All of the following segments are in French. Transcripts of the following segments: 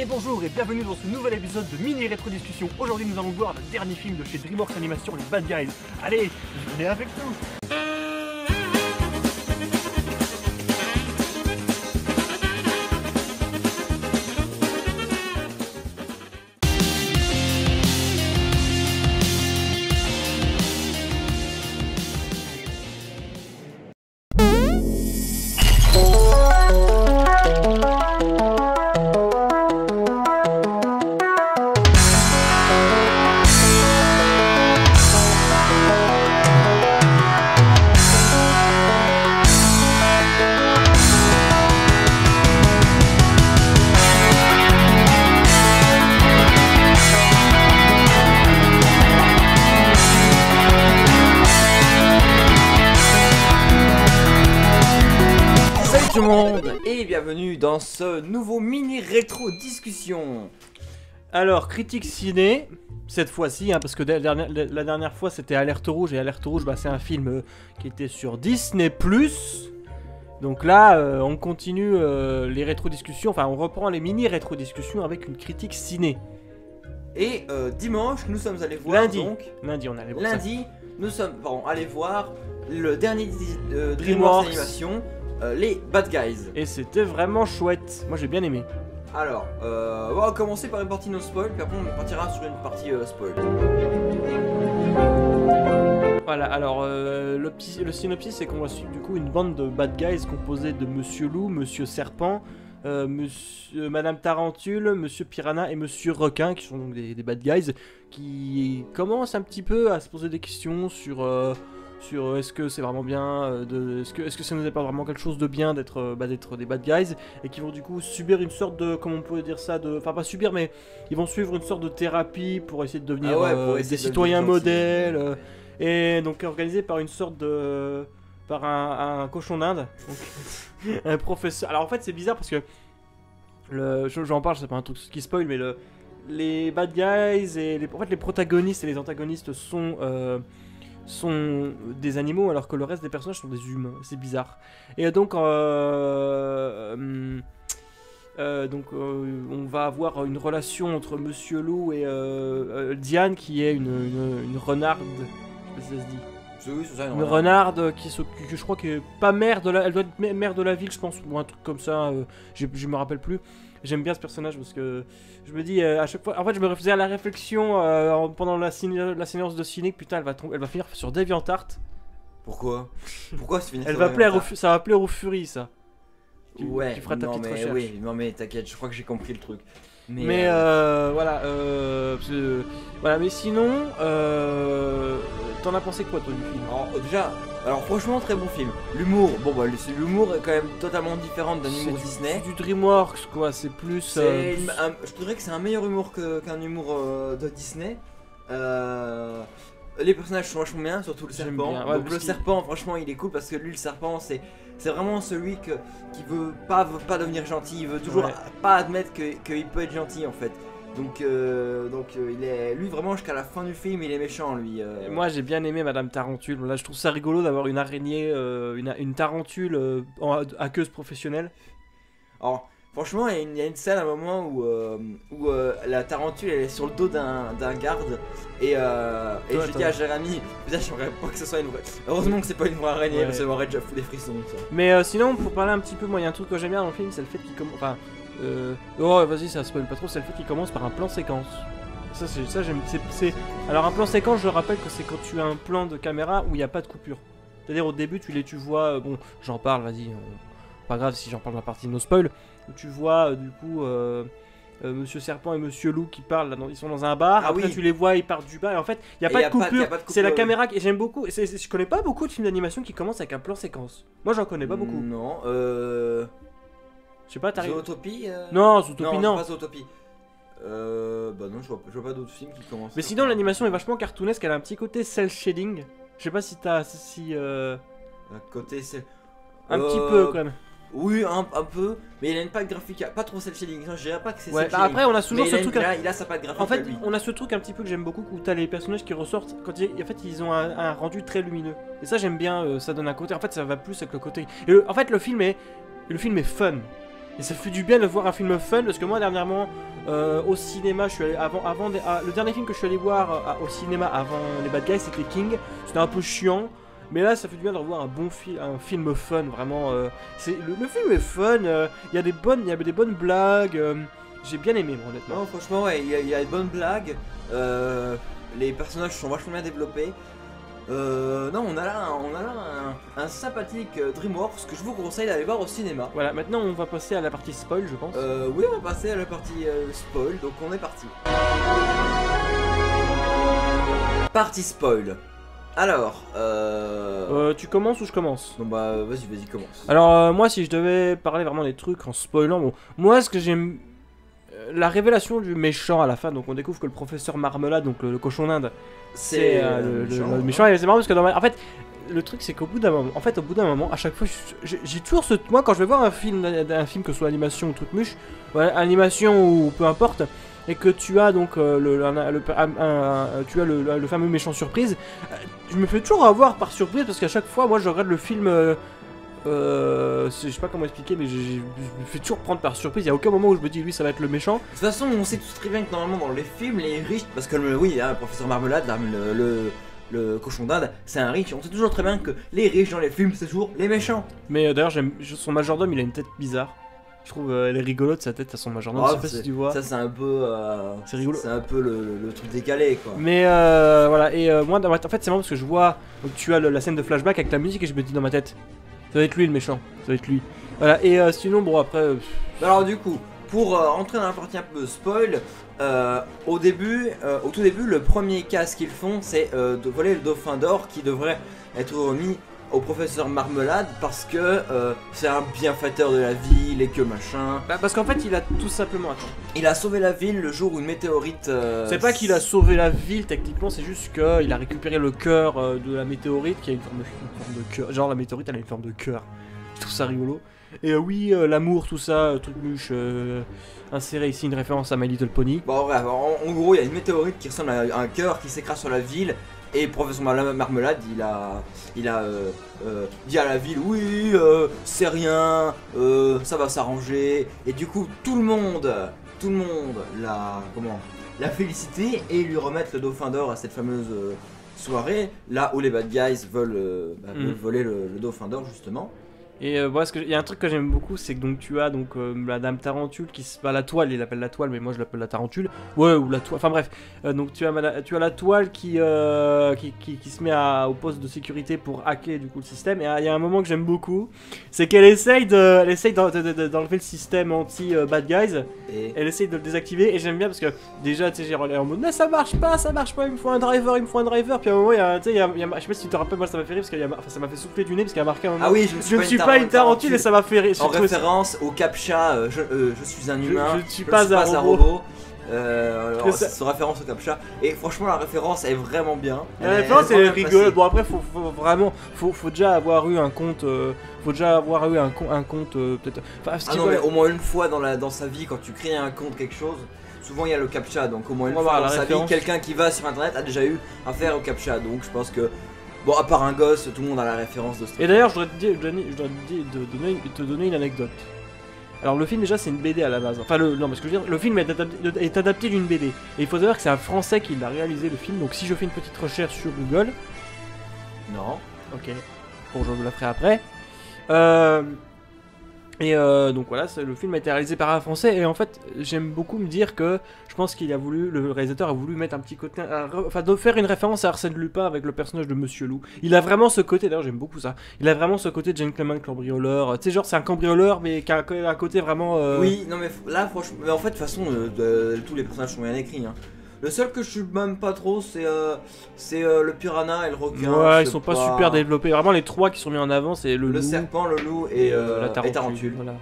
Et bonjour et bienvenue dans ce nouvel épisode de Mini Rétro Discussion. Aujourd'hui nous allons voir le dernier film de chez DreamWorks Animation, les Bad Guys. Allez, venez avec nous et bienvenue dans ce nouveau mini rétro discussion. Alors, critique ciné, cette fois-ci, hein, parce que la dernière, la dernière fois c'était Alerte Rouge, et Alerte Rouge bah, c'est un film euh, qui était sur Disney+. Donc là, euh, on continue euh, les rétro-discussions, enfin on reprend les mini rétro-discussions avec une critique ciné. Et dimanche, nous sommes allés voir Lundi. donc Lundi, on allait voir ça. lundi, nous sommes bon, allés voir le dernier. DreamWorks Animation, euh, les Bad Guys. Et c'était vraiment chouette. Moi j'ai bien aimé. Alors, euh, on va commencer par une partie non spoil, puis après on partira sur une partie euh, spoil. Voilà, alors euh, le, synopsis c'est qu'on va suivre du coup une bande de bad guys composée de Monsieur Loup, Monsieur Serpent, euh, Monsieur, Madame Tarentule, Monsieur Piranha et Monsieur Requin qui sont donc des, des bad guys qui commencent un petit peu à se poser des questions sur sur euh, est-ce que c'est vraiment bien euh, de est-ce que est-ce que ça nous est pas vraiment quelque chose de bien d'être euh, bah, d'être des bad guys et qui vont du coup subir une sorte de comment on pourrait dire ça de enfin pas subir mais ils vont suivre une sorte de thérapie pour essayer de devenir Ah ouais, pour essayer des de citoyens devenir modèles et donc organisé par une sorte de par un, un cochon d'Inde donc, un professeur. Alors en fait c'est bizarre parce que le je- j'en parle c'est pas un truc qui spoil mais le les bad guys et les, en fait les protagonistes et les antagonistes sont euh, sont des animaux alors que le reste des personnages sont des humains c'est bizarre et donc euh, hum, euh, donc euh, on va avoir une relation entre Monsieur Loup et euh, euh, Diane qui est une, une, une renarde je sais pas si ça se dit Oui, c'est ça, une renarde qui que je crois est pas mère de la, elle doit être mè- mère de la ville, je pense, ou un truc comme ça. euh, je, je me rappelle plus. J'aime bien ce personnage parce que je me dis euh, à chaque fois, en fait, je me faisais à la réflexion euh, en- pendant la, séance de ciné, que, putain, elle va, elle va finir sur DeviantArt. Pourquoi? Pourquoi c'est fini Elle sur va la plaire, au, ça va plaire au Fury, ça. Tu- Ouais, tu feras ta non, petite mais, recherche. Oui, non mais t'inquiète, je crois que j'ai compris le truc. Mais, Mais, euh, euh, voilà, euh, voilà, mais sinon, euh, t'en as pensé quoi toi du film? Alors euh, déjà, alors franchement très bon film. L'humour, bon bah l'humour est quand même totalement différent d'un humour du- Disney. c'est du DreamWorks quoi, c'est plus. Euh, un- je dirais que c'est un meilleur humour qu'un humour euh, de Disney. Euh, les personnages sont vachement bien, surtout le serpent. bien, ouais, Donc le serpent, franchement, il est cool parce que lui, le serpent, c'est c'est vraiment celui que, qui veut pas, veut pas devenir gentil. Il veut toujours Ouais. pas admettre que- qu'il peut être gentil en fait. Donc, euh, donc euh, il est, lui vraiment jusqu'à la fin du film, il est méchant lui. euh. Moi j'ai bien aimé Madame Tarentule. Là je trouve ça rigolo d'avoir une araignée, euh, une, une tarentule euh, en hackeuse professionnelle. Alors, franchement, il y, a une- il y a une scène à un moment où, euh, où la tarentule elle est sur le dos d'un d'un garde. Et, euh, et Toi, je toi. dis à Jérémy, putain, j'aimerais pas que ce soit une vraie. Heureusement que c'est pas une vraie araignée, Ouais. parce que ça m'aurait déjà foutu des frissons. Ça. Mais euh, sinon pour parler un petit peu, moi il y a un truc que j'aime bien dans le film, c'est le fait qu'il commence. Enfin, euh, oh vas-y ça spoil pas trop, c'est le fait qu'il commence par un plan séquence. Ça c'est ça j'aime. c'est- Alors un plan séquence, je rappelle que c'est quand tu as un plan de caméra où il n'y a pas de coupure. C'est-à-dire au début tu les tu vois, euh, bon j'en parle, vas-y, pas grave si j'en parle dans la partie no spoil, où tu vois euh, du coup euh, euh, Monsieur Serpent et Monsieur Loup qui parlent, là, dans- ils sont dans un bar, Ah après oui. tu les vois, ils partent du bar, et en fait il n'y a, pas de coupure, c'est la caméra, et j'aime beaucoup, c'est- c'est- je connais pas beaucoup de films d'animation qui commencent avec un plan séquence. Moi j'en connais pas beaucoup. Non, euh. Je sais pas, t'arrives. Zootopie euh... Non, Zootopie non, non. pas Zootopie. Euh. Bah non, je vois, je vois pas d'autres films qui commencent. Mais sinon, l'animation est vachement cartoonesque, elle a un petit côté cel shading. Je sais pas si t'as. Si. euh, À côté, c'est. Un Euh, petit peu quand même. Oui, un, un peu, mais il a une patte graphique, pas trop celle shading. Non, je dirais pas que c'est Ouais, cel bah après, on a Mais toujours il ce a une- truc. il a- il a sa patte graphique. En fait, lui. on a ce truc un petit peu que j'aime beaucoup où t'as les personnages qui ressortent quand ils, en fait ils ont un, un rendu très lumineux. Et ça j'aime bien, euh, ça donne un côté. En fait, ça va plus avec le côté. Et le- en fait, le film est le film est fun. Et ça fait du bien de voir un film fun parce que moi dernièrement euh, au cinéma, je suis allé avant, avant des- ah, le dernier film que je suis allé voir euh, au cinéma avant les Bad Guys, c'était King. C'était un peu chiant, mais là ça fait du bien de revoir un bon film, un film fun vraiment. euh, le, film est fun. euh, Il y a des bonnes, il y a des bonnes blagues. J'ai bien aimé moi, honnêtement. Non, franchement, ouais, il y, y a de bonnes blagues. les personnages sont vachement bien développés. Euh, non, on a là, un- on a là un, un sympathique euh, DreamWorks que je vous conseille d'aller voir au cinéma. Voilà, maintenant on va passer à la partie spoil, je pense. Euh, oui, on va passer à la partie euh, spoil, donc on est parti. Partie spoil. Alors, euh... Euh, tu commences ou je commence Bon bah, vas-y, vas-y, commence. Alors euh, moi si je devais parler vraiment des trucs en spoilant, bon, moi ce que j'aime... euh, La révélation du méchant à la fin, donc on découvre que le professeur Marmelade, donc le, le cochon d'Inde, c'est euh, le, le- méchant. Et c'est marrant parce que dans En fait, le truc c'est qu'au bout d'un moment, en fait au bout d'un moment, à chaque fois, j'ai toujours ce... Moi quand je vais voir un film, un film que ce soit animation ou truc muche, animation ou peu importe, et que tu as donc euh, le, un- le- un- un- tu as le, le fameux méchant surprise, euh, je me fais toujours avoir par surprise parce qu'à chaque fois, moi je regarde le film... euh, euh, je sais pas comment expliquer, mais je me fais toujours prendre par surprise. Il y a aucun moment où je me dis, lui, ça va être le méchant. De toute façon, on sait tous très bien que normalement dans les films, les riches, parce que le, oui, hein, le professeur Marmelade, là, le, le, le cochon d'Inde, c'est un riche. On sait toujours très bien que les riches dans les films, c'est toujours les méchants. Mais euh, d'ailleurs, j'aime son majordome, il a une tête bizarre. Je trouve euh, elle est rigolote sa tête à son majordome. Ah, je sais pas c'est- si tu vois. Ça, c'est un peu. euh, C'est rigolo. C'est un peu le, le- le truc décalé, quoi. Mais voilà, et moi, en fait, c'est marrant parce que je vois. Donc, tu as le- la scène de flashback avec la musique et je me dis dans ma tête, ça va être lui le méchant, ça va être lui. Voilà, et euh, sinon, bon, après. euh, Alors, du coup, pour euh, rentrer dans la partie un peu spoil, euh, au début, au tout début, le premier cas qu'ils font, c'est de voler le dauphin d'or qui devrait être remis au professeur Marmelade parce que euh, c'est un bienfaiteur de la ville et que machin. bah, parce qu'en fait, il a tout simplement. Attends. Il a sauvé la ville le jour où une météorite. euh, C'est pas qu'il a sauvé la ville techniquement, c'est juste qu'il a récupéré le cœur euh, de la météorite qui a une forme de, une forme de cœur. Genre la météorite elle a une forme de cœur. Je trouve ça rigolo. Et oui, l'amour, tout ça, truc mouche, inséré ici une référence à My Little Pony. Bon, bref, en, en gros, il y a une météorite qui ressemble à un cœur qui s'écrase sur la ville. Et professeur Mar- Marmelade, il a, il a euh, euh, dit à la ville Oui, euh, c'est rien, ça va s'arranger. Et du coup, tout le monde, tout le monde l'a, comment, l'a félicité et lui remettre le dauphin d'or à cette fameuse soirée, là où les bad guys veulent, bah, Mm. veulent voler le, le dauphin d'or, justement. Et euh, voilà, ce que il y a un truc que j'aime beaucoup, c'est que donc tu as donc euh, la dame tarentule qui se bah, la toile, il l'appelle la toile, mais moi je l'appelle la tarentule. Ouais, ou la toile. Enfin bref, Euh, donc tu as tu as la toile qui euh, qui, qui, qui se met à- au poste de sécurité pour hacker du coup le système. Et euh, il y a un moment que j'aime beaucoup, c'est qu'elle essaye de elle essaye d'en- de- de- de- d'enlever le système anti euh, bad guys. Et Elle essaye de le désactiver et j'aime bien parce que déjà tu sais est en mode mais ça marche pas, ça marche pas, il me faut un driver, il me faut un driver. Puis à un moment il y a tu sais il y a- y je sais pas si tu te rappelles moi ça m'a fait rire parce que enfin, ça m'a fait souffler du nez parce qu'il y a marqué un moment. ah oui, je ne je ne suis pas une tarentule et ça m'a fait rire. En référence au captcha, euh, je, euh, je suis un humain. je ne suis pas un robot. Euh, alors, ça- c'est en référence au captcha. Et franchement, la référence est vraiment bien. La référence elle est rigolote. Bon après faut, faut vraiment faut, faut déjà avoir eu un compte euh, faut déjà avoir eu un, com- un compte euh, peut-être enfin, Ah non, mais au moins une fois dans, la, dans sa vie, quand tu crées un compte quelque chose, souvent il y a le captcha. Donc au moins une fois dans sa vie, quelqu'un qui va sur internet a déjà eu affaire au captcha. Donc je pense que, bon, à part un gosse, tout le monde a la référence de ce Et truc. d'ailleurs je voudrais te dire, je te dire- de donner, te donner une anecdote. Alors le film déjà c'est une BD à la base. Enfin le non parce que je veux dire le film est adapté, est adapté d'une BD. Et il faut savoir que c'est un Français qui l'a réalisé le film. Donc si je fais une petite recherche sur Google, Non. Ok. Bon, je vous la ferai après. Euh, Et euh, donc voilà, le film a été réalisé par un français et en fait j'aime beaucoup me dire que je pense qu'il a voulu, le réalisateur a voulu mettre un petit côté, enfin de faire une référence à Arsène Lupin avec le personnage de Monsieur Loup. Il a vraiment ce côté, d'ailleurs j'aime beaucoup ça, il a vraiment ce côté gentleman cambrioleur, tu sais genre c'est un cambrioleur mais qui a un côté vraiment... euh, Oui, non mais là franchement, mais en fait de toute façon euh, tous les personnages sont bien écrits. Hein. Le seul que je suis même pas trop c'est euh, c'est euh, le piranha et le requin. Ouais, ils sont pas, super développés. Vraiment les trois qui sont mis en avant c'est le, Le loup serpent, le loup et, euh, la tarentule. tarentule. Voilà.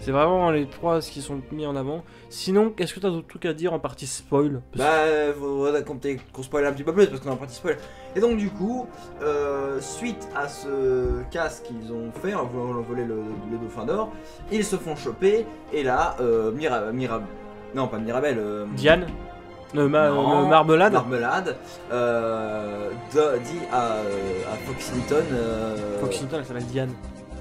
C'est vraiment les trois qui sont mis en avant. Sinon, est-ce que t'as d'autres trucs à dire en partie spoil? Bah, faudrait qu'on spoil un petit peu plus parce qu'on a un parti spoil. Et donc, du coup, euh, suite à ce casse qu'ils ont fait en voulant voler le, le dauphin d'or, ils se font choper. Et là, euh, Mira, Mira- non, pas Mirabelle, euh, Diane Euh, ma- non, euh, Marmelade Marmelade, euh, dit à, à Foxington. euh, Foxington, elle s'appelle Diane.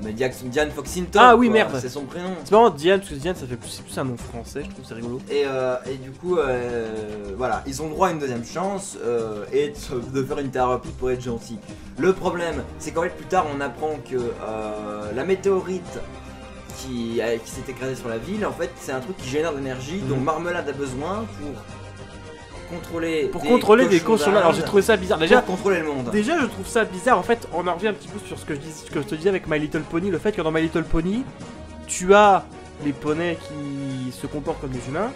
Mais Dia- Diane Foxington. Ah oui, quoi, merde. C'est son prénom. C'est marrant, Diane, parce que Diane, ça fait plus, c'est plus un nom français, je trouve c'est rigolo. Et, euh, et du coup, euh, voilà, ils ont droit à une deuxième chance euh, et de, de faire une thérapie pour être gentil. Le problème, c'est qu'en fait, plus tard, on apprend que euh, la météorite qui, s'est écrasée sur la ville, en fait, c'est un truc qui génère de l'énergie dont Mhm. Marmelade a besoin pour contrôler Pour des contrôler des cochons cochons Alors j'ai d'Inde, trouvé ça bizarre. pour Déjà, contrôler le monde. déjà, je trouve ça bizarre. En fait, on en revient un petit peu sur ce que je, dis, ce que je te disais avec My Little Pony. Le fait que dans My Little Pony, tu as les poneys qui se comportent comme des humains.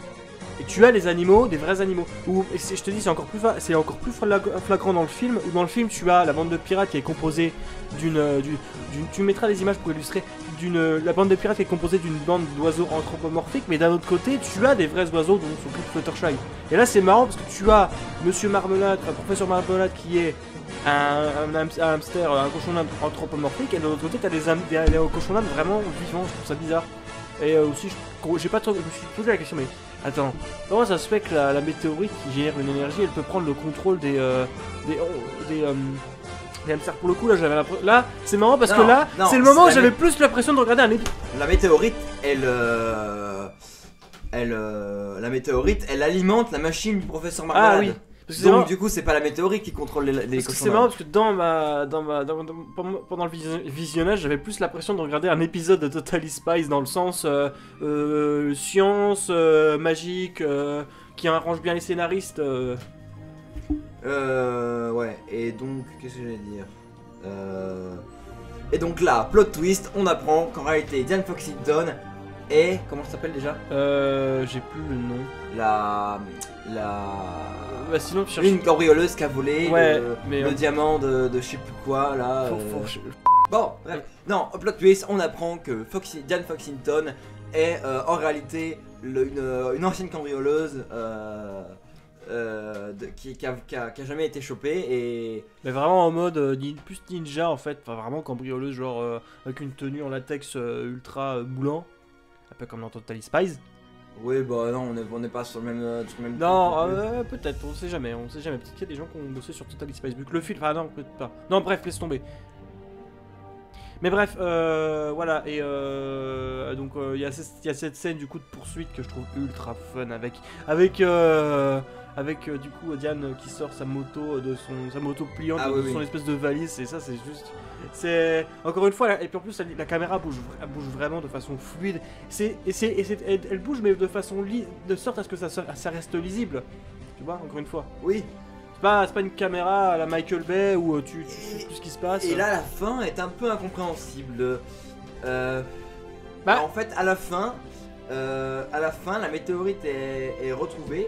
Et tu as les animaux, des vrais animaux. Ou, je te dis, c'est encore plus, c'est encore plus flag- flagrant dans le film. Où dans le film, tu as la bande de pirates qui est composée d'une, euh, d'une- tu mettras des images pour illustrer. La bande de pirates est composée d'une bande d'oiseaux anthropomorphiques, mais d'un autre côté, tu as des vrais oiseaux dont s'occupe Fluttershy. Et là, c'est marrant parce que tu as Monsieur Marmelade, enfin, professeur Marmelade qui est un, un hams- un hamster, un cochon d'Inde anthropomorphique, et de l'autre côté, tu as des, des, des cochons d'Inde vraiment vivants. Je trouve ça bizarre. Et euh, aussi, je- j'ai pas trop, je me suis posé la question, mais attends, comment ça se fait que la, météorite qui génère une énergie, elle peut prendre le contrôle des, euh, des, oh, euh, hamsters Pour le coup, là, j'avais l'impression, là, c'est marrant parce que là, c'est le moment où j'avais plus l'impression de regarder un épisode. La météorite, elle. euh, elle euh, la météorite, elle alimente la machine du professeur Marmelade. Ah oui. Parce Donc, du coup, c'est pas la météorite qui contrôle les, les c'est marrant parce que dans ma, dans ma, dans- dans- pendant- le vision- visionnage, j'avais plus l'impression de regarder un épisode de Totally Spice dans le sens euh, science, magique, qui arrange bien les scénaristes. Euh. Ouais, et donc, qu'est-ce que j'allais dire Euh. Et donc là, plot twist, on apprend qu'en réalité, Diane Foxington est. Comment ça s'appelle déjà Euh, J'ai plus le nom. La. La. Bah sinon, tu cherches. Une cambrioleuse qui a volé Ouais, le, mais le on- diamant de, de je sais plus quoi là. Faut- euh, faut- Bon, bref. Non, plot twist, on apprend que Foxy, Diane Foxington est euh, en réalité le- une, euh, une ancienne cambrioleuse euh, euh, de- qui, qui a, qui a- qui a jamais été chopée et. Mais vraiment en mode euh, plus ninja en fait, enfin vraiment cambrioleuse, genre euh, avec une tenue en latex ultra moulant, un peu comme dans Totally Spies. Oui, bah non, on n'est pas sur le même. sur le même Non, euh, peut-être, on sait jamais, on sait jamais. Peut-être qu'il y a des gens qui ont bossé sur Total Spice vu que le film. Enfin, non, peut-être pas. Non, bref, laisse tomber. Mais bref, euh, voilà, et euh, donc euh, il y, a ce- il y a cette scène du coup de poursuite que je trouve ultra fun avec, avec, euh, avec euh, du coup Diane qui sort sa moto de son, sa moto pliante Ah de oui, son oui. espèce de valise, et ça c'est juste, c'est encore une fois, la- et puis en plus la, la caméra bouge, bouge vraiment de façon fluide, c'est, et c'est, et c'est- elle, elle bouge mais de façon li- de sorte à ce que ça, reste lisible, tu vois, encore une fois. Oui, C'est pas, c'est pas une caméra à la Michael Bay où euh, tu, tu suis tout ce qui se passe. et là la fin est un peu incompréhensible. Euh, Bah. En fait, à la fin, euh, à la fin, la météorite est, est retrouvée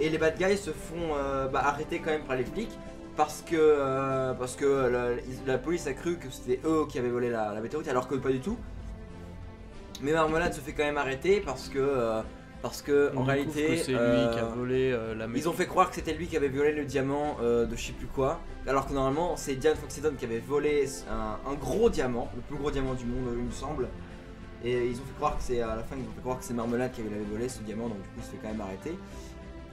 et les bad guys se font euh, bah, arrêter quand même par les flics parce que euh, parce que la, la police a cru que c'était eux qui avaient volé la, la météorite alors que pas du tout. Mais Marmelade se fait quand même arrêter parce que euh, parce que on en réalité que c'est lui qui a volé euh, la ils ont fait croire que c'était lui qui avait violé le diamant euh, de je sais plus quoi, alors que normalement c'est Diane Foxington qui avait volé un, un gros diamant, le plus gros diamant du monde il me semble. Et ils ont fait croire que c'est à la fin ils ont fait croire que c'est Marmelade qui avait l'avait volé ce diamant, donc du coup il se fait quand même arrêter.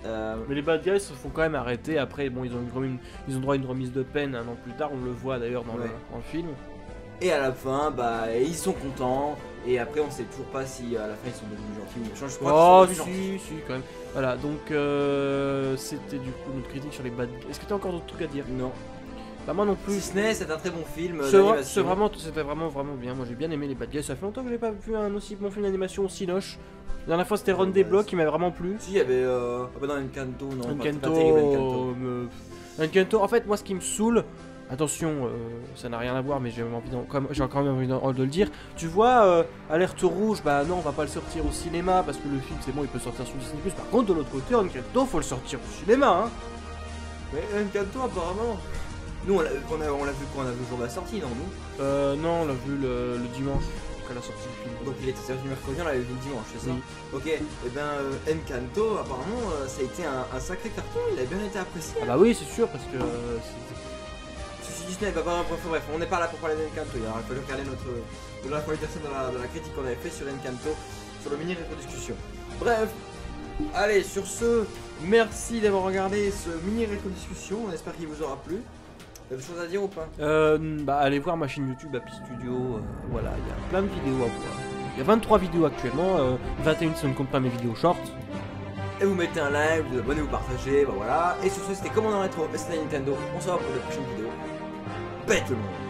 Euh, Mais les bad guys se font quand même arrêter. Après, bon, ils ont, une, une- ils ont droit à une remise de peine un an plus tard. On le voit d'ailleurs dans, le, Ouais. dans le film. et à la fin, bah ils sont contents. Et après on sait toujours pas si à la fin ils sont devenus gentils ou méchants. Je crois Oh, si, gentils. si, quand même. Voilà, donc euh, c'était du coup notre critique sur les bad guys. Est-ce que t'as encore d'autres trucs à dire? Non. Bah, moi non Si plus. ce n'est, c'est un très bon film euh, C'est vraiment, c'était vraiment, vraiment bien. Moi j'ai bien aimé les bad guys. Ça fait longtemps que j'ai pas vu un aussi bon film d'animation aussi noche. La dernière fois c'était Ron Ouais, Desblocs qui m'avait vraiment plu. Si il y avait euh... ah bah non Encanto non. pas Encanto, terrible, Encanto. en fait, moi, ce qui me saoule, attention, euh, ça n'a rien à voir, mais j'ai envie j'ai quand même envie de le dire. Tu vois, euh, Alerte Rouge, bah non, on va pas le sortir au cinéma parce que le film, c'est bon, il peut sortir sur Disney+. Par contre, de l'autre côté, Encanto, faut le sortir au cinéma, hein. Mais Encanto apparemment. Nous on l'a on a, on l'a vu quand on a vu le jour de la sortie, non nous? Euh, non, on l'a vu le, le dimanche, à la sortie du film. Donc il était sorti mercredi, on l'avait vu le dimanche, c'est ça? Oui. Ok, et ben euh, Encanto apparemment euh, ça a été un, un sacré carton, il a bien été apprécié. Ah bah oui, c'est sûr, parce que euh, Si Disney va pas bref, bref, on n'est pas là pour parler d'Encanto, il aurait fallu regarder notre de la qualification de la, de la critique qu'on avait fait sur Encanto, sur le mini rétro discussion. Bref, allez sur ce, merci d'avoir regardé ce mini rétro discussion, on espère qu'il vous aura plu. T'as des choses à dire ou pas? Euh, bah, allez voir ma chaîne YouTube Happy Studio. euh, voilà, il y a plein de vidéos à voir. Il y a 23 vidéos actuellement. euh, 21 si on ne compte pas mes vidéos shorts. Et vous mettez un like, vous abonnez, vous partagez, bah voilà. Et sur ce, c'était Commandant Retro, et c'était Nintendo. On se revoit pour de prochaines vidéos. Bête le monde